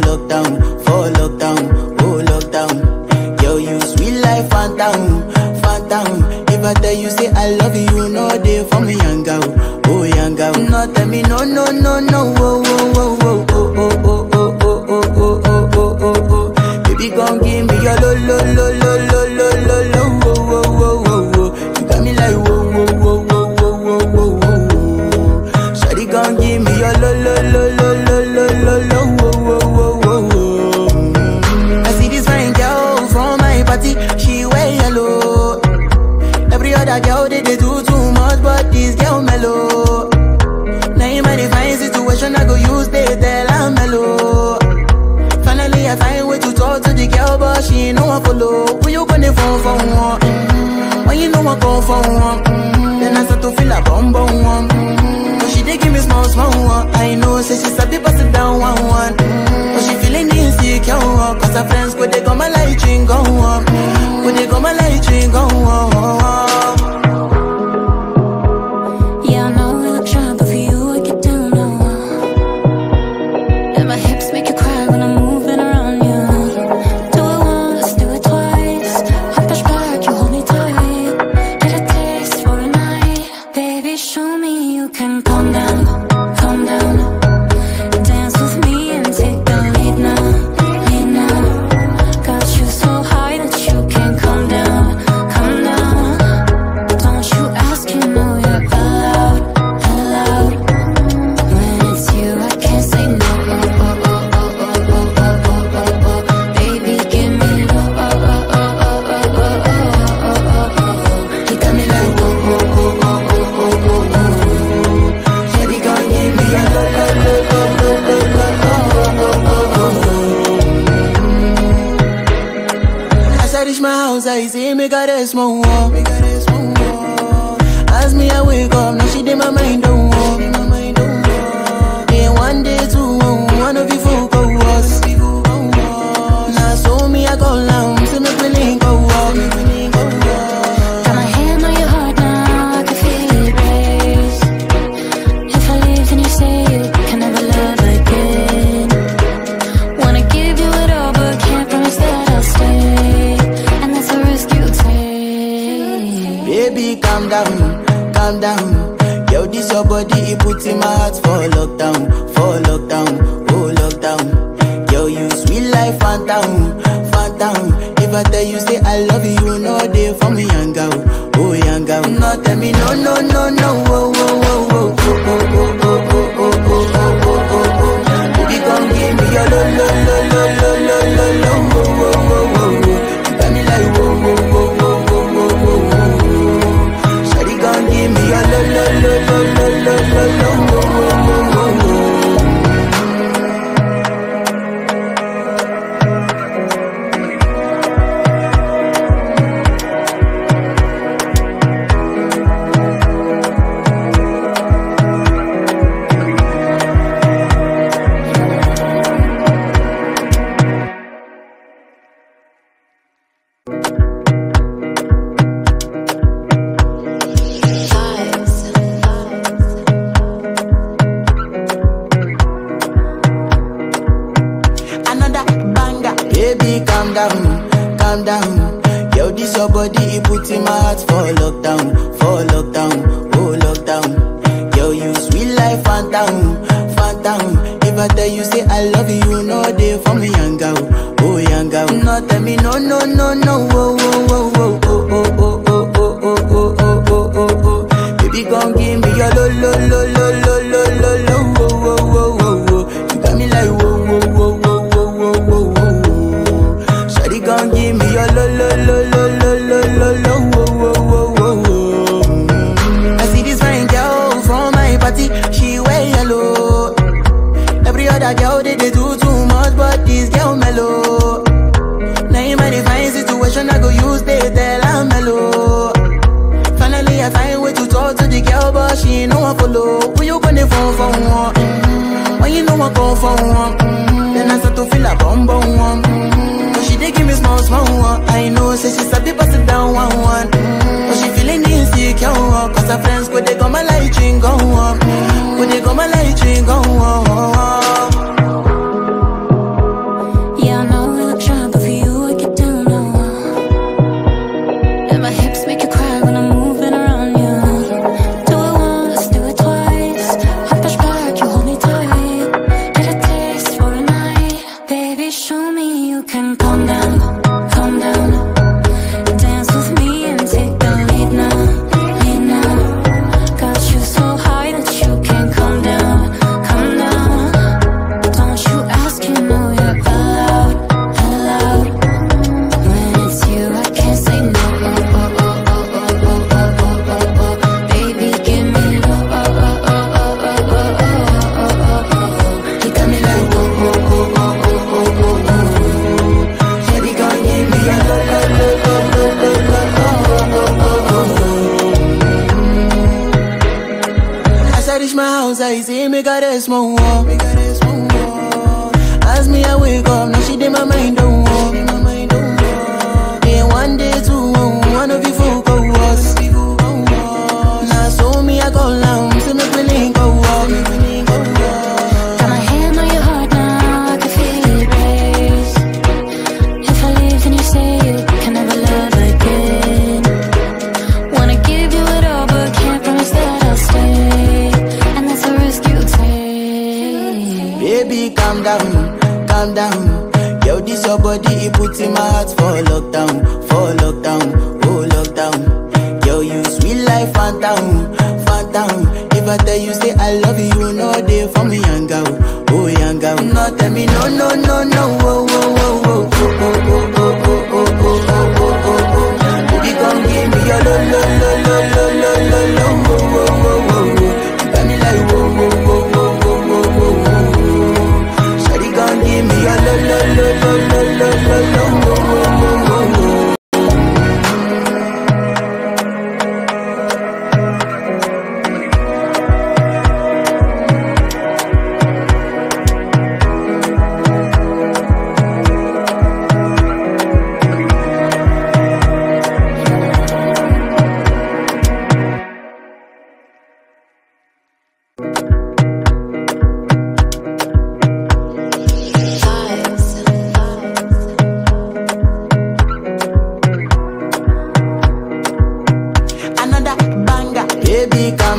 look down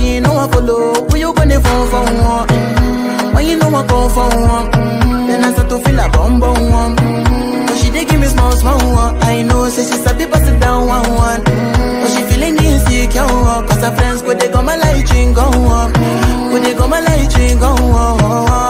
she no one follow. Who you gonna phone for mm-hmm. one? Mm-hmm. When you know I call for one, mm-hmm. then I start to feel a bum bum one. Mm-hmm. But she dey give me small small one. I know, say she sabi pass it down one one. Mm-hmm. But she feeling insecure one, cause her friends go they go my light ring go on, go they go my light ring go on.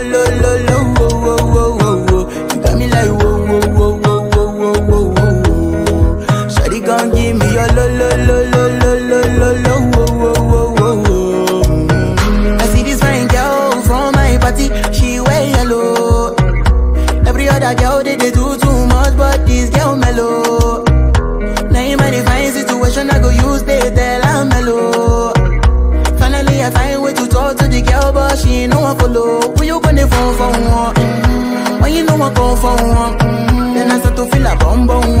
pertenece a tu fila, bombón.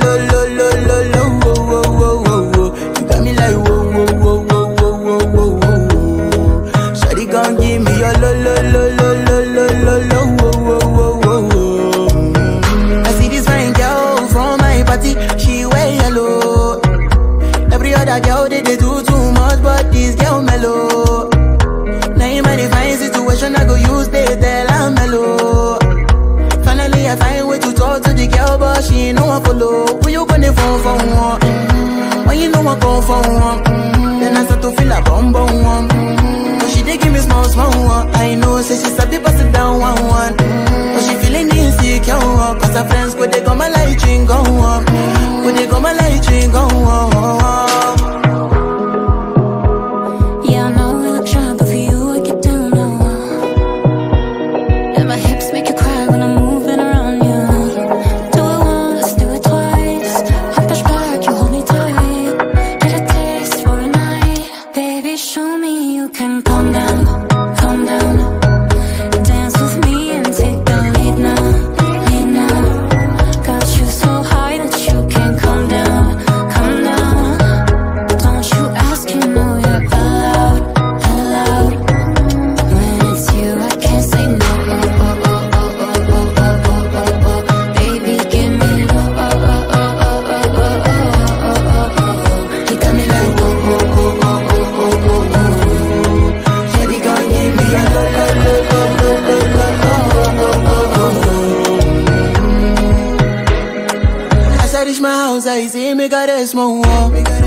and start to feel a bum bum one. Mm-hmm. So she dey give me small small one. I know, say she sabi pass it down one one. Mm-hmm. So she feeling insecure, cause her friends go they come light ring drink on. Go they come and like drink on. is my world.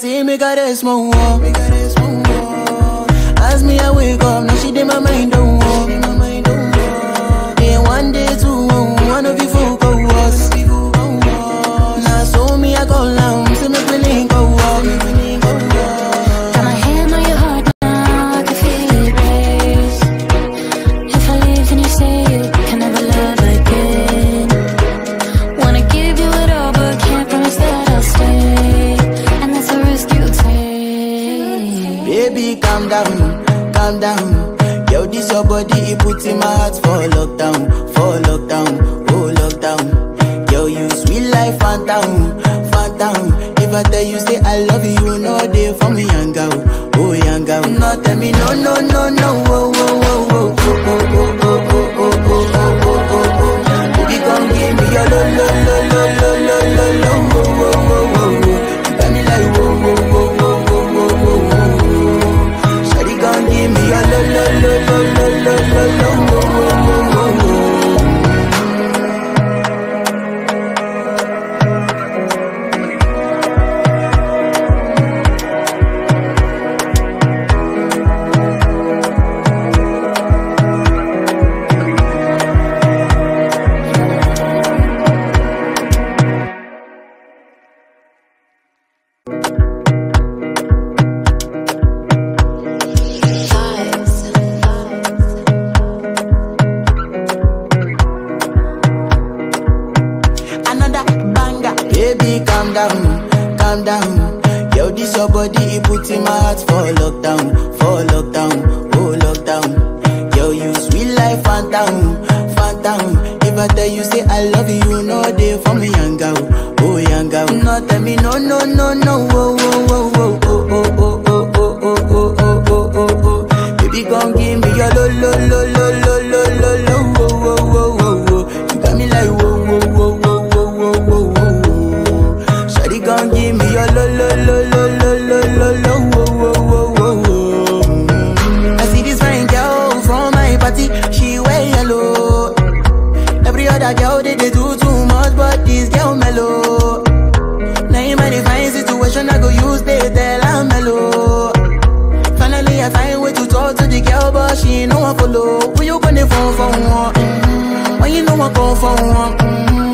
crazy, make her that smoke up. Make her that smoke up. As me, I wake up, now she did my mind don't walk. Then one day, two, one of you folk us. Now so me, I go like. in my heart for lockdown, for lockdown, oh lockdown. Girl, you sweet life, Fanta, Fanta. If I tell you say I love you, no day for me, young girl, oh young girl. No, tell me no, no, no, no, oh, oh. down. If I tell you say I love you, no day for me, young girl. Oh, young girl. No, tell me no, no, no, no. Oh, oh, oh, oh, oh, oh, oh, oh, oh, oh, oh, oh, oh, oh. Baby, come give me your lo, lo, lo, lo. I go for one.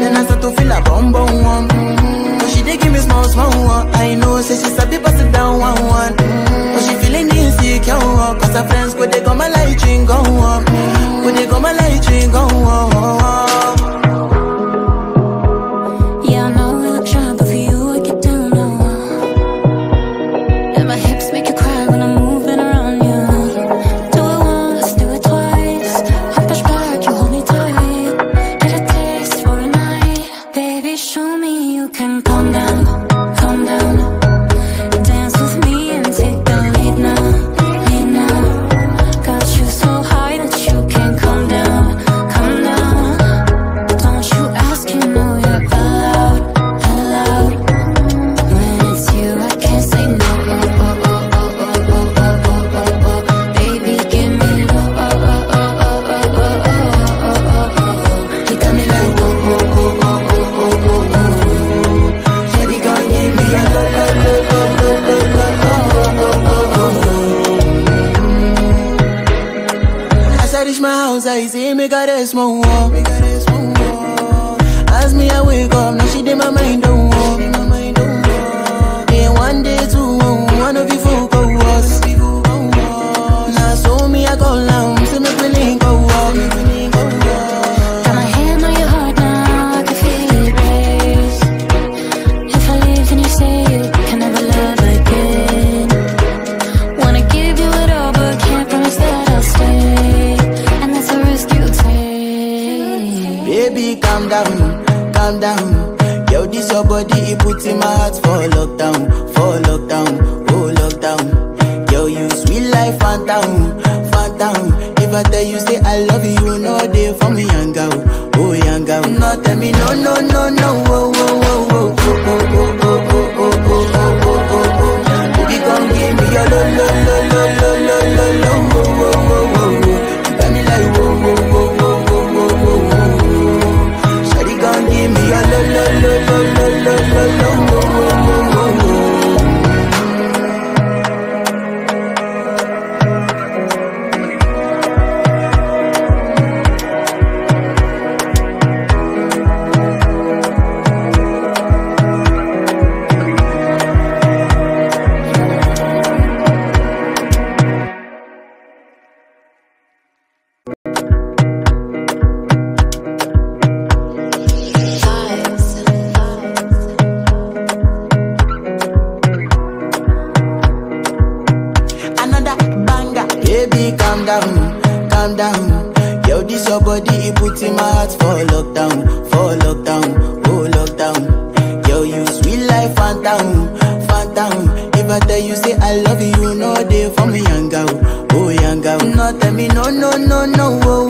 Then I start to feel a bum bum one. But she dey give me small small one. I know, say she's happy, pass it down one one. But she feeling insecure, cause her friends go they come and light ring go up, go they come and light ring go up. karishma house I see me got a small Make As me I wake up Now she did my mind down See my heart for lockdown, for lockdown, oh lockdown. Girl, you sweet life, Fanta, Fanta. If I tell you say I love you, no day for me, young girl, oh young girl. No, tell me no, no, no, no. Tell me no, no, no, no, oh,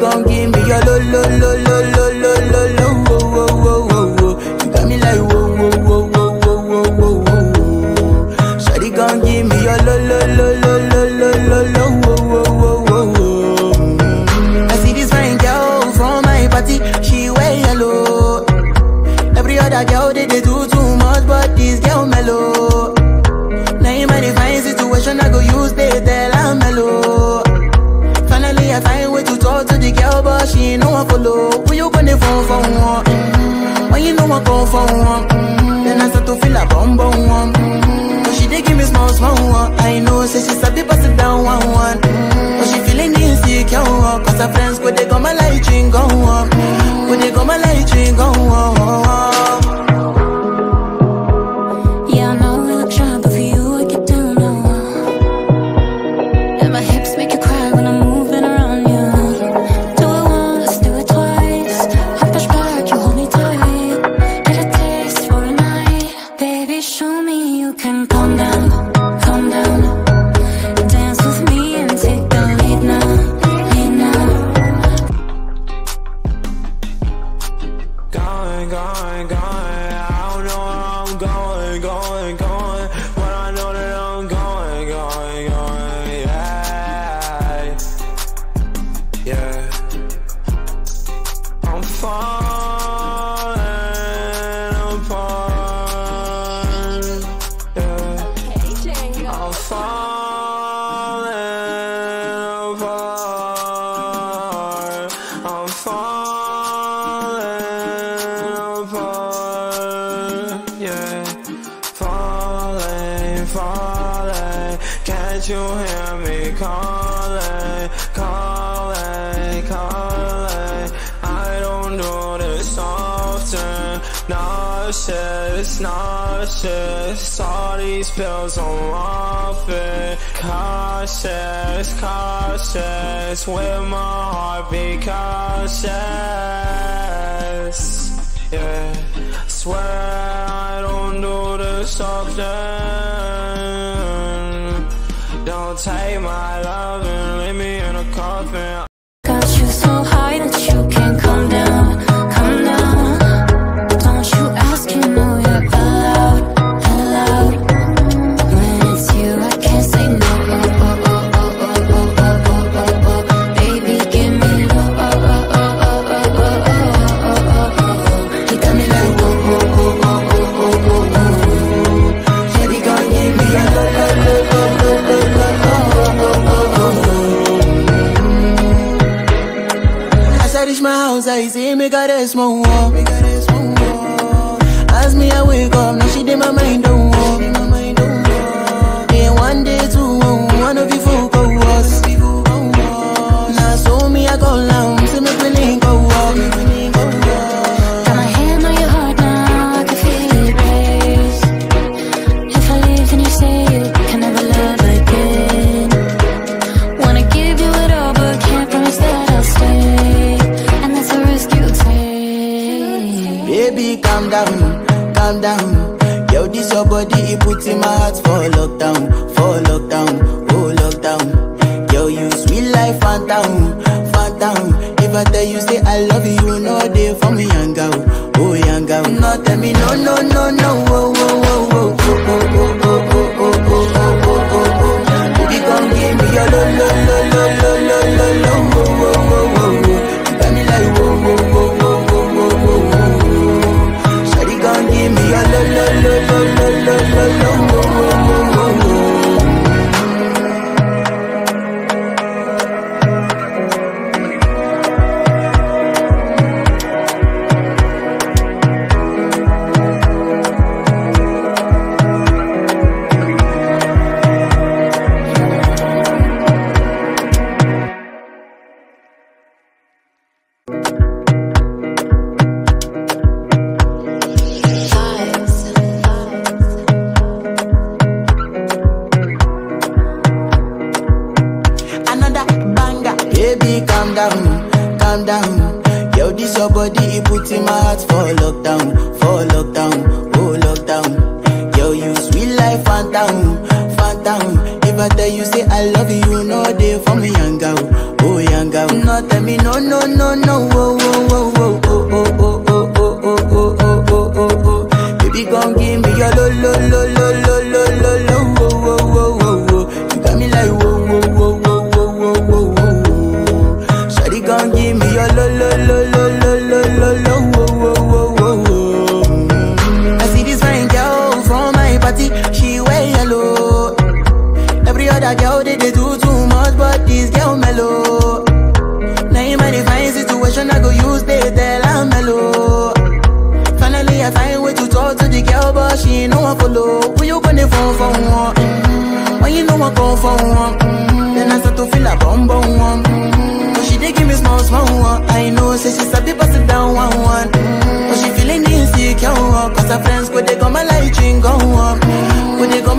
Gon' give me your lo lo lo lo lo lo lo one. Mm-hmm. Then I start to feel a bum bum one. Mm-hmm. But she dey give me small small one. I know, say she a pass it down one one. Mm-hmm. But she feeling insecure, cause her friends go they go my light drink go on, go they go my light drink go on. nauseous, nauseous. All these pills on offer. Cautious, cautious. With my heart be cautious. Yeah. Swear I don't do this often. Don't take my love and leave me in a coffin. Got you so high that you can't come down. I see me got a small war. Ask me, I wake up, now she did my mind my heart for lockdown, for lockdown, oh lockdown. Girl, you sweet life, Fanta, Fanta. If I tell you say I love you, you know they for me, young girl, oh young girl. No, tell me no, no, no, no, oh.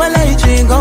I'ma go.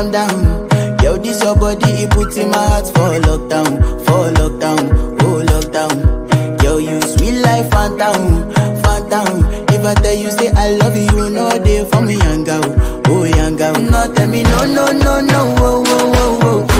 calm down. Yo, this your body, it puts in my heart for lockdown, for lockdown, oh lockdown. Yo, you sweet life, Fanta, Fanta. If I tell you, say I love you, no, know they for me, young girl, oh young girl. No, tell me no, no, no, no, oh, oh, oh, oh.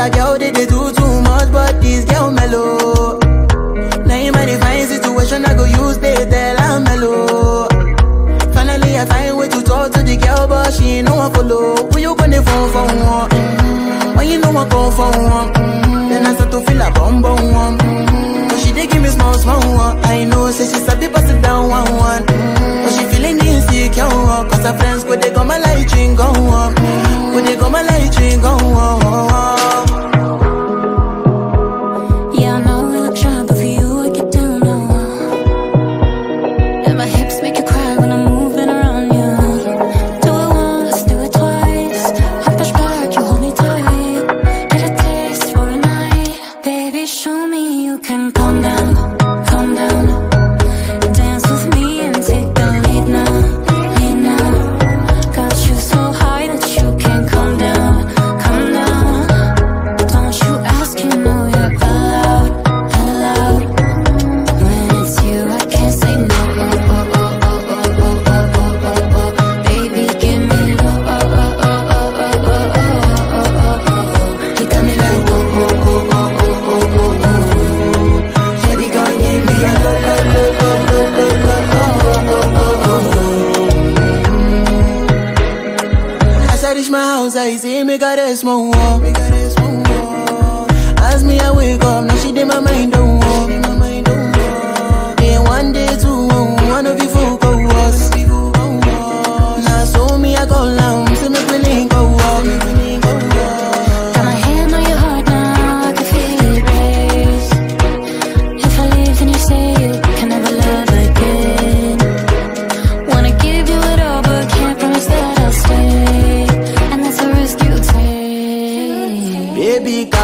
Other girl they, they do too much, but this girl mellow. Now in my fine situation, I go use they tell I'm mellow. Finally, I find way to talk to the girl, but she ain't no one follow. Who you gonna phone for one? Mm-hmm. When you know I come for one, mm-hmm. then I start to feel a bum bum one. Mm-hmm. But she they give me small small one. I know, say she's a bit it down one one. Mm-hmm. But she feeling insecure, one, cause her friends go they go my light ring go on, go they go my light ring go on.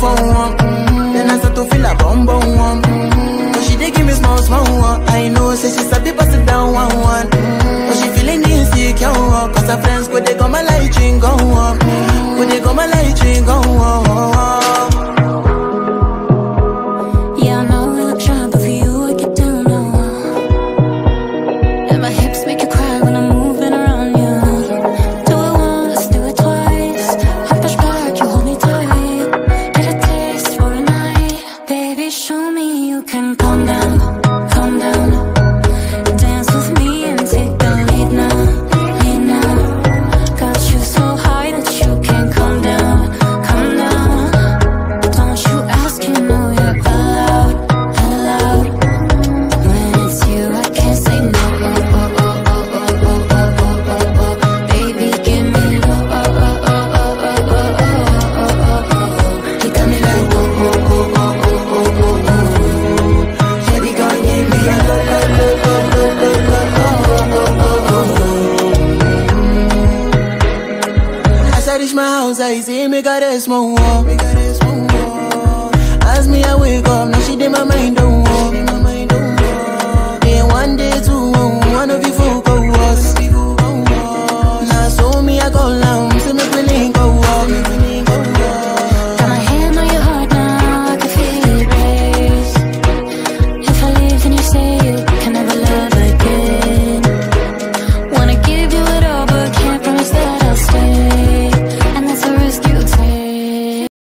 for one. Mm-hmm. Then I start to feel a bum bum one. Mm-hmm. She dey give me small small one. I know, say she sabi pass it down one one. Mm-hmm. But she feeling insecure, cause her friends go they go my light ring go one. Mm-hmm. go they go my light ring go one.